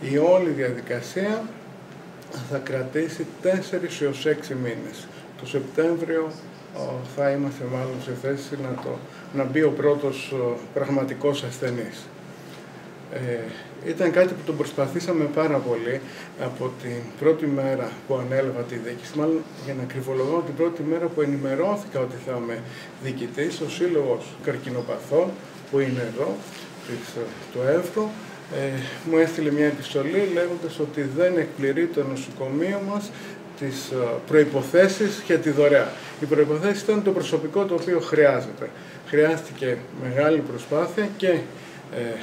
Η όλη διαδικασία θα κρατήσει 4 έως 6 μήνες. Το Σεπτέμβριο θα είμαστε μάλλον σε θέση να, το, να μπει ο πρώτος πραγματικός ασθενής. Ε, ήταν κάτι που τον προσπαθήσαμε πάρα πολύ από την πρώτη μέρα που ανέλαβα τη διοίκηση. Μάλλον για να κρυβολογώ την πρώτη μέρα που ενημερώθηκα ότι θα είμαι διοικητής, ο Σύλλογος Καρκινοπαθών που είναι εδώ, της, του Εύρω, ε, μου έστειλε μια επιστολή λέγοντας ότι δεν εκπληρεί το νοσοκομείο μας τις ε, προϋποθέσεις για τη δωρεά. Οι προϋποθέσεις ήταν το προσωπικό το οποίο χρειάζεται. Χρειάστηκε μεγάλη προσπάθεια και ε,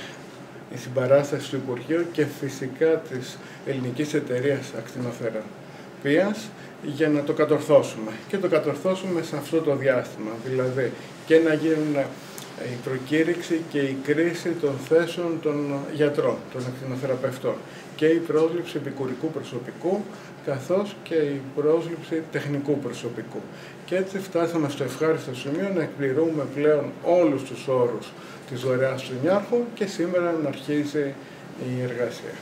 η συμπαράσταση του Υπουργείου και φυσικά της ελληνικής εταιρείας ακτινοθεραπείας για να το κατορθώσουμε. Και το κατορθώσουμε σε αυτό το διάστημα, δηλαδή και να γίνουν η προκήρυξη και η κρίση των θέσεων των γιατρών, των ακτινοθεραπευτών και η πρόσληψη επικουρικού προσωπικού καθώς και η πρόσληψη τεχνικού προσωπικού. Και έτσι φτάσαμε στο ευχάριστο σημείο να εκπληρούμε πλέον όλους τους όρους της δωρεάς του Νιάρχου και σήμερα να αρχίσει η εργασία.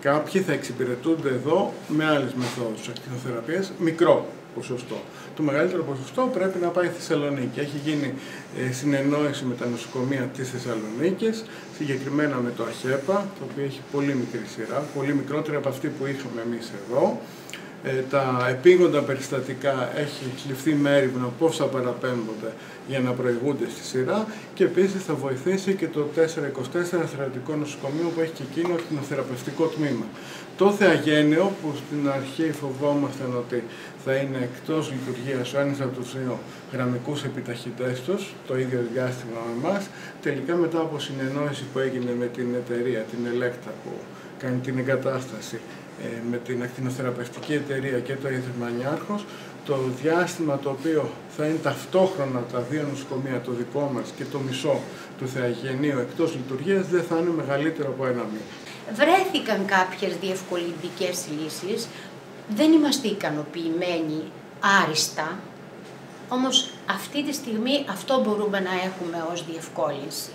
Κάποιοι θα εξυπηρετούνται εδώ με άλλες μεθόδους ακτινοθεραπείας, μικρό ποσοστό. Το μεγαλύτερο ποσοστό πρέπει να πάει στη Θεσσαλονίκη. Έχει γίνει ε, συνεννόηση με τα νοσοκομεία της Θεσσαλονίκης, συγκεκριμένα με το ΑΧΕΠΑ, το οποίο έχει πολύ μικρή σειρά, πολύ μικρότερη από αυτή που είχαμε εμείς εδώ. Ε, τα επίγοντα περιστατικά έχει ληφθεί μέρημνα πώς θα παραπέμπονται για να προηγούνται στη σειρά και επίσης θα βοηθήσει και το 424 Θεραπευτικό Νοσοκομείο που έχει και εκείνο ακτινοθεραπευτικό τμήμα. Το Θεαγένεο που στην αρχή φοβόμασταν ότι θα είναι εκτός λειτουργίας ο ένας από τους δύο γραμμικούς επιταχυτές τους, το ίδιο διάστημα με εμάς, τελικά μετά από συνεννόηση που έγινε με την εταιρεία, την Ελέκτα που κάνει την εγκατάσταση ε, με την ακτινοθεραπευτική εταιρεία και το Ίδρυμα Νιάρχος, το διάστημα το οποίο θα είναι ταυτόχρονα τα δύο νοσοκομεία, το δικό μας και το μισό του Θεαγενείου εκτός λειτουργίας, δεν θα είναι μεγαλύτερο από ένα μήνα. Βρέθηκαν κάποιες διευκολυντικές λύσεις, δεν είμαστε ικανοποιημένοι άριστα, όμως αυτή τη στιγμή αυτό μπορούμε να έχουμε ως διευκόλυνση.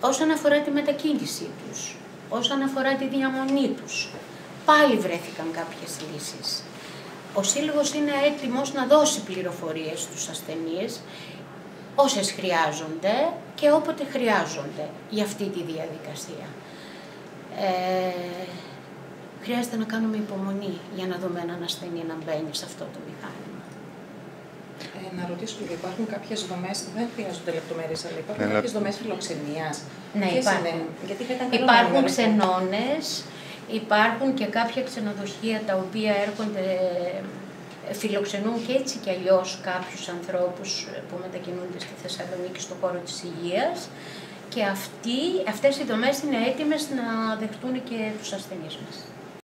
Όσον αφορά τη μετακίνησή τους, όσον αφορά τη διαμονή τους, πάλι βρέθηκαν κάποιες λύσεις. Ο Σύλλογος είναι έτοιμος να δώσει πληροφορίες στους ασθενείς, όσες χρειάζονται και όποτε χρειάζονται για αυτή τη διαδικασία. Ε, χρειάζεται να κάνουμε υπομονή για να δούμε έναν ασθενή να μπαίνει σε αυτό το μηχάνημα. Ε, να ρωτήσω λίγο, υπάρχουν κάποιες δομές, δεν χρειάζονται λεπτομέρειες, αλλά υπάρχουν ναι, κάποιες δομές φιλοξενίας. Ναι, υπάρχουν. Γιατί υπάρχουν ξενώνες, υπάρχουν και κάποια ξενοδοχεία τα οποία έρχονται φιλοξενούν και έτσι κι αλλιώς κάποιους ανθρώπους που μετακινούνται στη Θεσσαλονίκη στο χώρο της υγείας και αυτοί, αυτές οι δομές είναι έτοιμες να δεχτούν και τους ασθενείς μας.